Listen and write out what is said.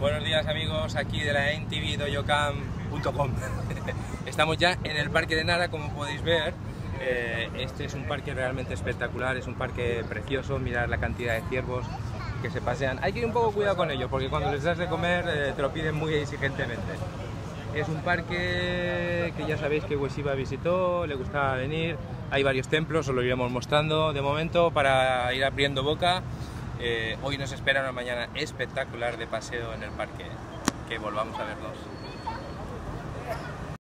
Buenos días amigos, aquí de la ntvdoyocam.com Estamos ya en el Parque de Nara, como podéis ver. Eh, este es un parque realmente espectacular, es un parque precioso, mirar la cantidad de ciervos que se pasean. Hay que ir un poco cuidado con ellos, porque cuando les das de comer eh, te lo piden muy exigentemente. Es un parque que ya sabéis que Huesiva visitó, le gustaba venir. Hay varios templos, os lo iremos mostrando de momento para ir abriendo boca. Eh, hoy nos espera una mañana espectacular de paseo en el parque. Que volvamos a verlos.